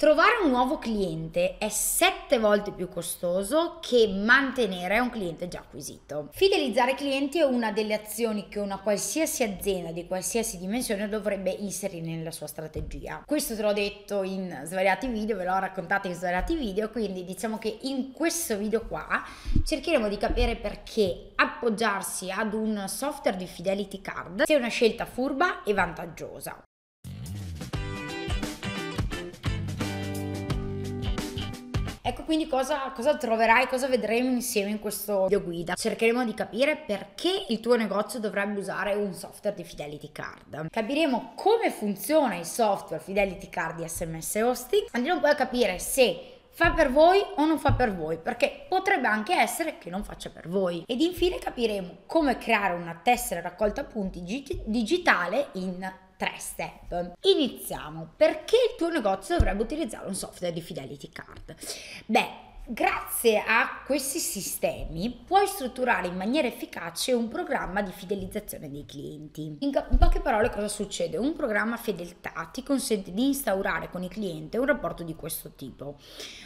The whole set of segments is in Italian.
Trovare un nuovo cliente è sette volte più costoso che mantenere un cliente già acquisito. Fidelizzare clienti è una delle azioni che una qualsiasi azienda di qualsiasi dimensione dovrebbe inserire nella sua strategia. Questo te l'ho detto in svariati video, ve l'ho raccontato in svariati video, quindi diciamo che in questo video qua cercheremo di capire perché appoggiarsi ad un software di fidelity card sia una scelta furba e vantaggiosa. Ecco quindi cosa, cosa, troverai, cosa vedremo insieme in questo video guida. Cercheremo di capire perché il tuo negozio dovrebbe usare un software di Fidelity Card. Capiremo come funziona il software Fidelity Card di SMS Hosting. Andremo poi a capire se fa per voi o non fa per voi, perché potrebbe anche essere che non faccia per voi. Ed infine capiremo come creare una tessera raccolta punti digitale in tre step. Iniziamo. Perché il tuo negozio dovrebbe utilizzare un software di Fidelity Card? Beh, Grazie a questi sistemi puoi strutturare in maniera efficace un programma di fidelizzazione dei clienti. In, in, poche parole cosa succede? Un programma fedeltà ti consente di instaurare con il cliente un rapporto di questo tipo.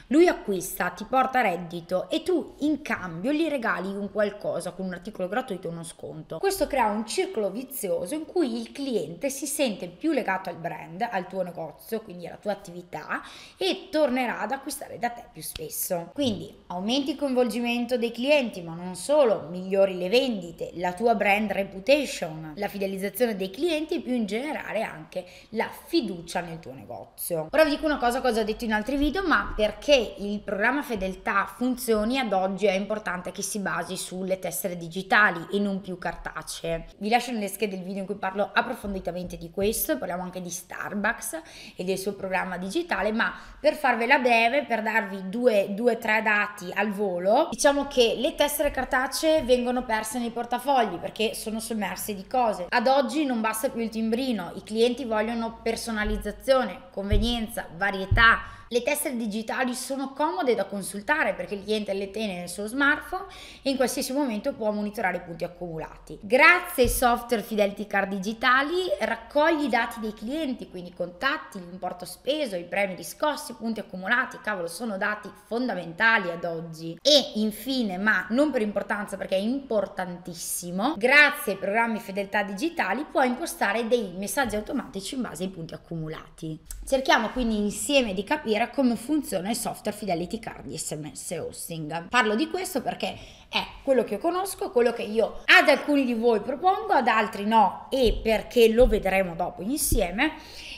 Lui acquista, ti porta reddito e tu in cambio gli regali un qualcosa con un articolo gratuito o uno sconto. Questo crea un circolo vizioso in cui il cliente si sente più legato al brand, al tuo negozio, quindi alla tua attività e tornerà ad acquistare da te più spesso. Quindi aumenti il coinvolgimento dei clienti, ma non solo, migliori le vendite, la tua brand reputation, la fidelizzazione dei clienti e più in generale anche la fiducia nel tuo negozio. Ora vi dico una cosa che ho detto in altri video, ma perché il programma fedeltà funzioni ad oggi è importante che si basi sulle tessere digitali e non più cartacee. Vi lascio nelle schede il video in cui parlo approfonditamente di questo, parliamo anche di Starbucks e del suo programma digitale, ma per farvela breve, per darvi due, due tre dati al volo, diciamo che le tessere cartacee vengono perse nei portafogli perché sono sommerse di cose. Ad oggi non basta più il timbrino, i clienti vogliono personalizzazione, convenienza, varietà le tessere digitali sono comode da consultare perché il cliente le tiene nel suo smartphone e in qualsiasi momento può monitorare i punti accumulati. Grazie ai software Fidelity Card digitali raccogli i dati dei clienti, quindi i contatti, l'importo speso, i premi riscossi, i punti accumulati, cavolo, sono dati fondamentali ad oggi. E infine, ma non per importanza perché è importantissimo, grazie ai programmi fedeltà digitali puoi impostare dei messaggi automatici in base ai punti accumulati. Cerchiamo quindi insieme di capire capire come funziona il software Fidelity Card di SMS Hosting. Parlo di questo perché è quello che conosco, quello che io ad alcuni di voi propongo, ad altri no e perché lo vedremo dopo insieme.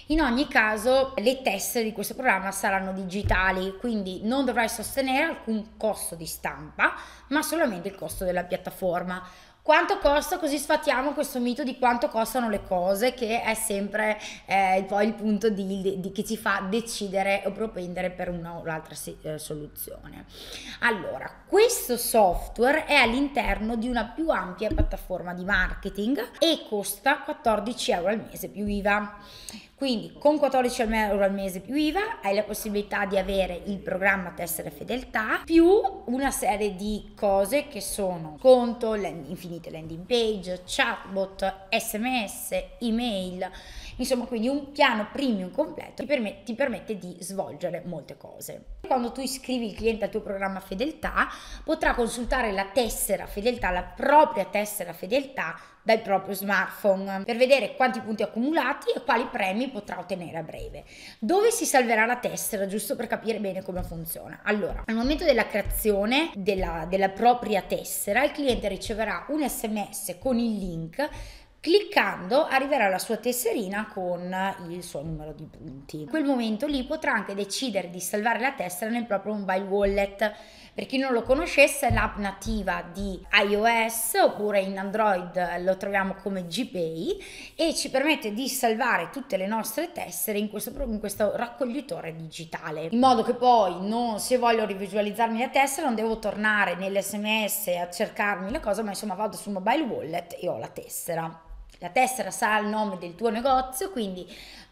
In ogni caso le tessere di questo programma saranno digitali, quindi non dovrai sostenere alcun costo di stampa, ma solamente il costo della piattaforma. Quanto costa? Così sfatiamo questo mito di quanto costano le cose, che è sempre eh, poi il punto di, di, che ci fa decidere o propendere per una o l'altra eh, soluzione. Allora, questo software è all'interno di una più ampia piattaforma di marketing e costa 14 euro al mese più IVA. Quindi con 14 euro al mese più IVA hai la possibilità di avere il programma Tessere Fedeltà più una serie di cose che sono conto, infinite landing page, chatbot, sms, email, insomma quindi un piano premium completo ti, permette, ti permette di svolgere molte cose. Quando tu iscrivi il cliente al tuo programma Fedeltà potrà consultare la tessera fedeltà, la propria tessera fedeltà dal proprio smartphone per vedere quanti punti accumulati e quali premi potrà ottenere a breve. Dove si salverà la tessera, giusto per capire bene come funziona? Allora, al momento della creazione della, della propria tessera, il cliente riceverà un sms con il link Cliccando arriverà la sua tesserina con il suo numero di punti. In quel momento lì potrà anche decidere di salvare la tessera nel proprio mobile wallet. Per chi non lo conoscesse, è l'app nativa di iOS oppure in Android lo troviamo come GPay e ci permette di salvare tutte le nostre tessere in questo, in questo raccoglitore digitale. In modo che poi, non, se voglio rivisualizzarmi la tessera, non devo tornare nell'SMS a cercarmi la cosa, ma insomma vado sul mobile wallet e ho la tessera. La tessera sarà il nome del tuo negozio, quindi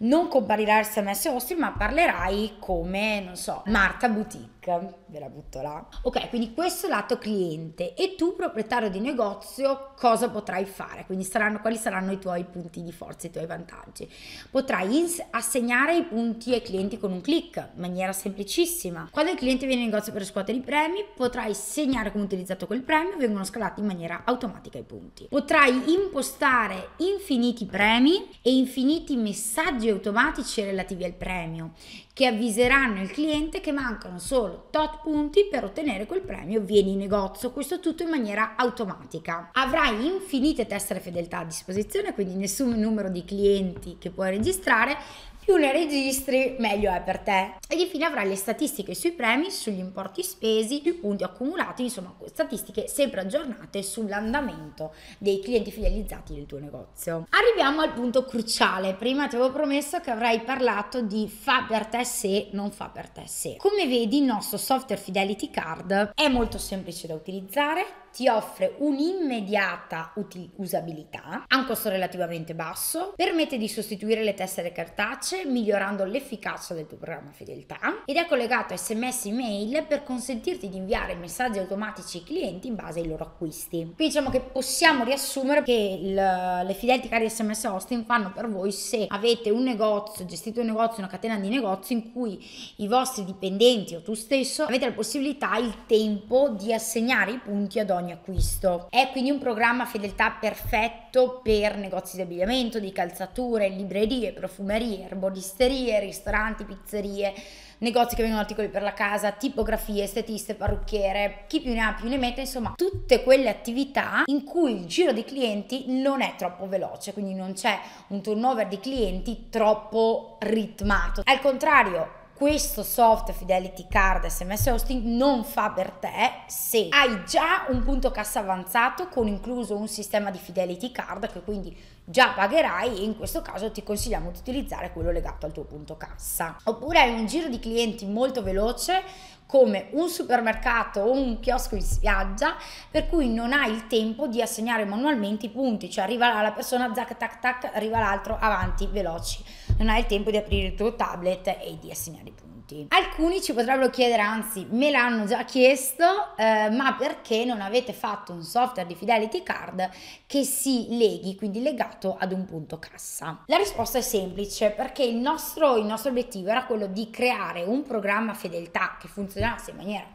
non comparirai SMS Austin, ma parlerai come, non so, Marta Boutique. Ve la butto là. Ok, quindi questo lato cliente e tu proprietario di negozio cosa potrai fare? Quindi saranno, quali saranno i tuoi punti di forza, i tuoi vantaggi? Potrai ins- assegnare i punti ai clienti con un click, in maniera semplicissima. Quando il cliente viene in negozio per riscuotere i premi, potrai segnare come utilizzato quel premio, vengono scalati in maniera automatica i punti. Potrai impostare infiniti premi e infiniti messaggi automatici relativi al premio che avviseranno il cliente che mancano solo tot punti per ottenere quel premio, vieni in negozio, questo tutto in maniera automatica. Avrai infinite tessere fedeltà a disposizione, quindi nessun numero di clienti che puoi registrare, più ne registri meglio è per te. Ed infine avrai le statistiche sui premi, sugli importi spesi, sui punti accumulati, insomma statistiche sempre aggiornate sull'andamento dei clienti fidelizzati del tuo negozio. Arriviamo al punto cruciale, prima ti avevo promesso che avrei parlato di fa per te se, non fa per te se. Come vedi il nostro software Fidelity Card è molto semplice da utilizzare, ti offre un'immediata usabilità a un costo relativamente basso, permette di sostituire le tessere cartacee migliorando l'efficacia del tuo programma fedeltà ed è collegato a sms email per consentirti di inviare messaggi automatici ai clienti in base ai loro acquisti. Quindi diciamo che possiamo riassumere che il, le fidelity card sms hosting fanno per voi se avete un negozio, gestite un negozio, una catena di negozi in cui i vostri dipendenti o tu stesso avete la possibilità, il tempo di assegnare i punti ad ogni ogni acquisto. È quindi un programma fedeltà perfetto per negozi di abbigliamento, di calzature, librerie, profumerie, erboristerie, ristoranti, pizzerie, negozi che vendono articoli per la casa, tipografie, estetiste, parrucchiere, chi più ne ha più ne mette, insomma tutte quelle attività in cui il giro di clienti non è troppo veloce, quindi non c'è un turnover di clienti troppo ritmato. Al contrario, questo soft Fidelity Card SMS Hosting non fa per te se hai già un punto cassa avanzato con incluso un sistema di Fidelity Card che quindi già pagherai e in questo caso ti consigliamo di utilizzare quello legato al tuo punto cassa. Oppure hai un giro di clienti molto veloce come un supermercato o un chiosco in spiaggia per cui non hai il tempo di assegnare manualmente i punti, cioè arriva la persona, zac tac tac, arriva l'altro, avanti, veloci non hai il tempo di aprire il tuo tablet e di assegnare i punti. Alcuni ci potrebbero chiedere, anzi me l'hanno già chiesto, eh, ma perché non avete fatto un software di Fidelity Card che si leghi, quindi legato ad un punto cassa? La risposta è semplice, perché il nostro, il nostro obiettivo era quello di creare un programma fedeltà che funzionasse in maniera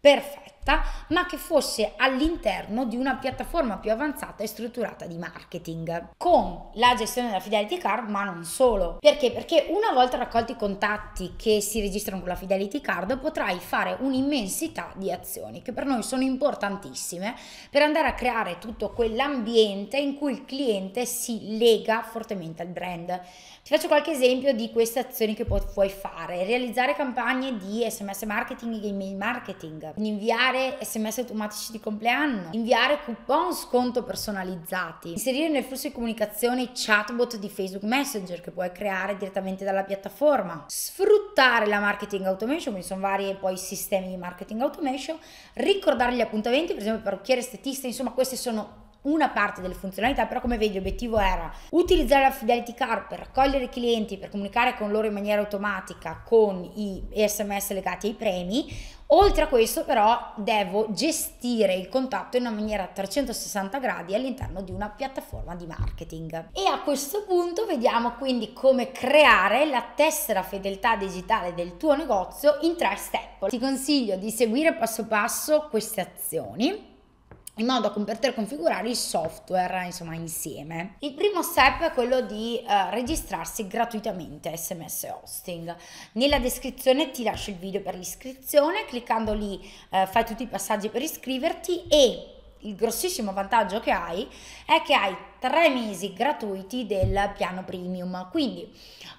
perfetta, ma che fosse all'interno di una piattaforma più avanzata e strutturata di marketing, con la gestione della Fidelity Card, ma non solo. Perché? Perché una volta raccolti i contatti che si registrano con la Fidelity Card, potrai fare un'immensità di azioni che per noi sono importantissime per andare a creare tutto quell'ambiente in cui il cliente si lega fortemente al brand. Ti faccio qualche esempio di queste azioni che puoi fare. Realizzare campagne di SMS marketing e email marketing, inviare SMS automatici di compleanno, inviare coupon sconto personalizzati, inserire nel flusso di comunicazione chatbot di Facebook Messenger che puoi creare direttamente dalla piattaforma, sfruttare la marketing automation, quindi sono vari poi sistemi di marketing automation, ricordare gli appuntamenti, per esempio parrucchiere, estetista, insomma queste sono una parte delle funzionalità, però come vedi l'obiettivo era utilizzare la Fidelity Card per raccogliere i clienti, per comunicare con loro in maniera automatica con i SMS legati ai premi. Oltre a questo però devo gestire il contatto in una maniera a 360 gradi all'interno di una piattaforma di marketing. E a questo punto vediamo quindi come creare la tessera fedeltà digitale del tuo negozio in tre step. Ti consiglio di seguire passo passo queste azioni in modo da poter configurare il software insomma insieme. Il primo step è quello di uh, registrarsi gratuitamente a SMS Hosting. Nella descrizione ti lascio il video per l'iscrizione, cliccando lì uh, fai tutti i passaggi per iscriverti e il grossissimo vantaggio che hai è che hai tre mesi gratuiti del piano premium, quindi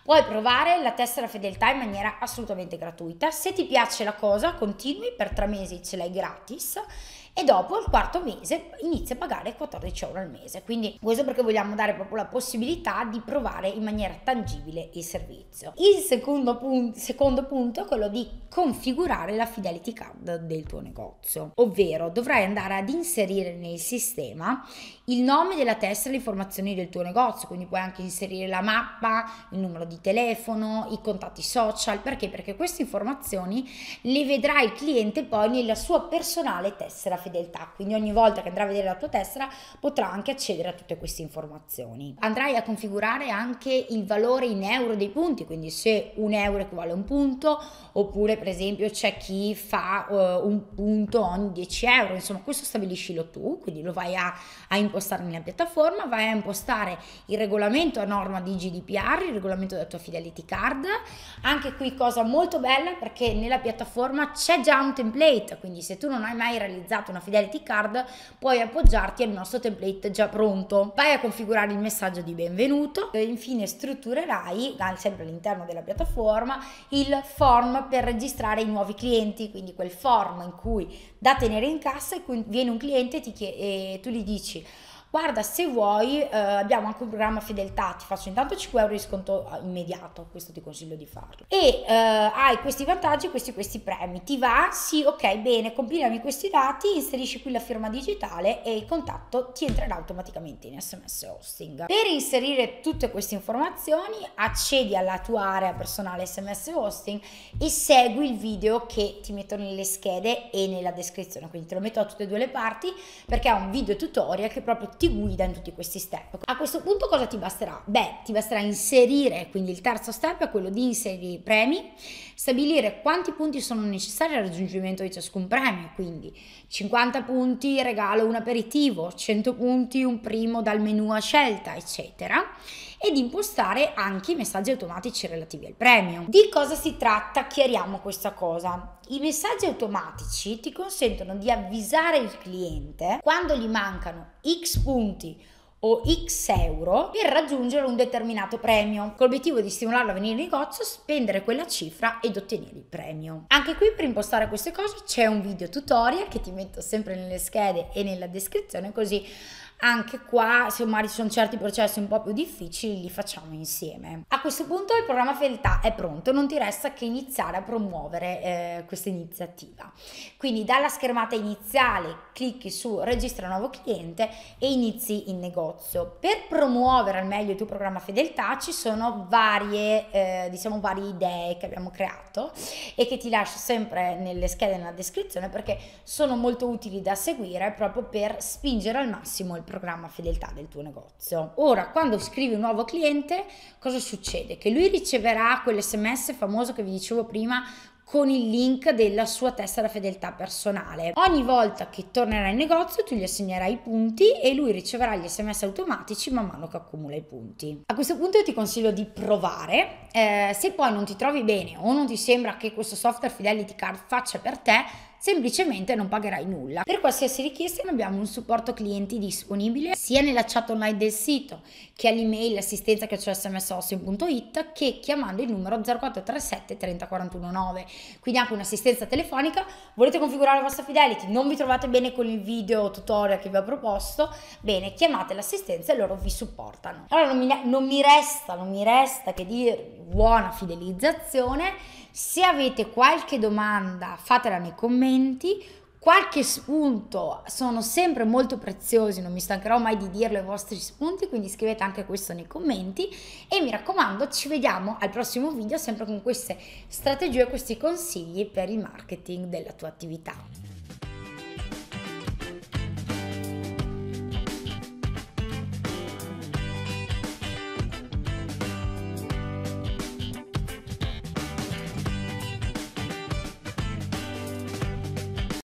puoi provare la tessera fedeltà in maniera assolutamente gratuita. Se ti piace la cosa, continui per tre mesi, ce l'hai gratis e dopo il quarto mese inizia a pagare 14 euro al mese. Quindi questo perché vogliamo dare proprio la possibilità di provare in maniera tangibile il servizio. Il secondo punto, secondo punto è quello di configurare la fidelity card del tuo negozio, ovvero dovrai andare ad inserire nel sistema il nome della essere le informazioni del tuo negozio, quindi puoi anche inserire la mappa, il numero di telefono, i contatti social, perché? Perché queste informazioni le vedrà il cliente poi nella sua personale tessera fedeltà, quindi ogni volta che andrà a vedere la tua tessera potrà anche accedere a tutte queste informazioni. Andrai a configurare anche il valore in euro dei punti, quindi se un euro equivale a un punto, oppure per esempio c'è chi fa uh, un punto ogni 10 euro, insomma questo stabiliscilo tu, quindi lo vai a, a impostare nella piattaforma, vai a impostare il regolamento a norma di GDPR, il regolamento della tua Fidelity Card, anche qui cosa molto bella perché nella piattaforma c'è già un template, quindi se tu non hai mai realizzato una Fidelity Card puoi appoggiarti al nostro template già pronto. Vai a configurare il messaggio di benvenuto. E infine strutturerai, sempre all'interno della piattaforma, il form per registrare i nuovi clienti, quindi quel form in cui da tenere in cassa e viene un cliente e, ti chiede, e tu gli dici guarda se vuoi eh, abbiamo anche un programma fedeltà ti faccio intanto 5 euro di sconto eh, immediato questo ti consiglio di farlo. E eh, hai questi vantaggi questi questi premi. Ti va? Sì ok bene compilami questi dati inserisci qui la firma digitale e il contatto ti entrerà automaticamente in sms hosting. Per inserire tutte queste informazioni accedi alla tua area personale sms hosting e segui il video che ti metto nelle schede e nella descrizione. Quindi te lo metto a tutte e due le parti perché è un video tutorial che proprio ti guida in tutti questi step. A questo punto cosa ti basterà? Beh, ti basterà inserire, quindi il terzo step è quello di inserire i premi, stabilire quanti punti sono necessari al raggiungimento di ciascun premio, quindi 50 punti regalo un aperitivo, 100 punti un primo dal menu a scelta, eccetera ed impostare anche i messaggi automatici relativi al premio. Di cosa si tratta? Chiariamo questa cosa. I messaggi automatici ti consentono di avvisare il cliente quando gli mancano X punti o X euro per raggiungere un determinato premio, con l'obiettivo di stimolarlo a venire in negozio, spendere quella cifra ed ottenere il premio. Anche qui per impostare queste cose c'è un video tutorial che ti metto sempre nelle schede e nella descrizione così anche qua se magari ci sono certi processi un po' più difficili li facciamo insieme. A questo punto il programma fedeltà è pronto, non ti resta che iniziare a promuovere eh, questa iniziativa. Quindi dalla schermata iniziale clicchi su registra nuovo cliente e inizi il negozio. Per promuovere al meglio il tuo programma fedeltà ci sono varie, eh, diciamo, varie idee che abbiamo creato e che ti lascio sempre nelle schede nella descrizione perché sono molto utili da seguire proprio per spingere al massimo il programma fedeltà del tuo negozio. Ora, quando scrivi un nuovo cliente, cosa succede? Che lui riceverà quell'SMS famoso che vi dicevo prima con il link della sua tessera fedeltà personale. Ogni volta che tornerà in negozio tu gli assegnerai i punti e lui riceverà gli sms automatici man mano che accumula i punti. A questo punto io ti consiglio di provare, eh, se poi non ti trovi bene o non ti sembra che questo software Fidelity Card faccia per te, semplicemente non pagherai nulla. Per qualsiasi richiesta abbiamo un supporto clienti disponibile sia nella chat online del sito che all'email assistenza che c'è smsossing.it che chiamando il numero 0437 30 41 9. Quindi anche un'assistenza telefonica. Volete configurare la vostra Fidelity? Non vi trovate bene con il video tutorial che vi ho proposto? Bene, chiamate l'assistenza e loro vi supportano. Allora non mi, non mi resta, non mi resta che dire buona fidelizzazione. Se avete qualche domanda fatela nei commenti. Qualche spunto sono sempre molto preziosi, non mi stancherò mai di dirlo ai vostri spunti, quindi scrivete anche questo nei commenti e mi raccomando ci vediamo al prossimo video sempre con queste strategie e questi consigli per il marketing della tua attività.